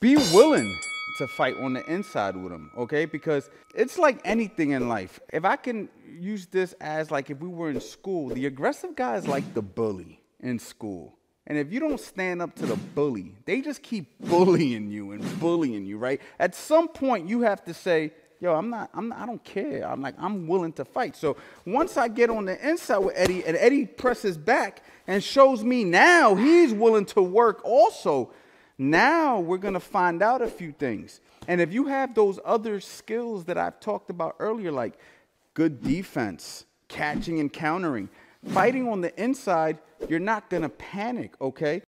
be willing to fight on the inside with them, okay? Because it's like anything in life. If I can use this as like if we were in school, the aggressive guy is like the bully in school. And if you don't stand up to the bully, they just keep bullying you and bullying you, right? At some point, you have to say, yo, I'm not, I'm not, I don't care. I'm like, I'm willing to fight. So once I get on the inside with Eddie and Eddie presses back and shows me now he's willing to work also, now we're going to find out a few things. And if you have those other skills that I've talked about earlier, like good defense, catching and countering, fighting on the inside, you're not going to panic, okay?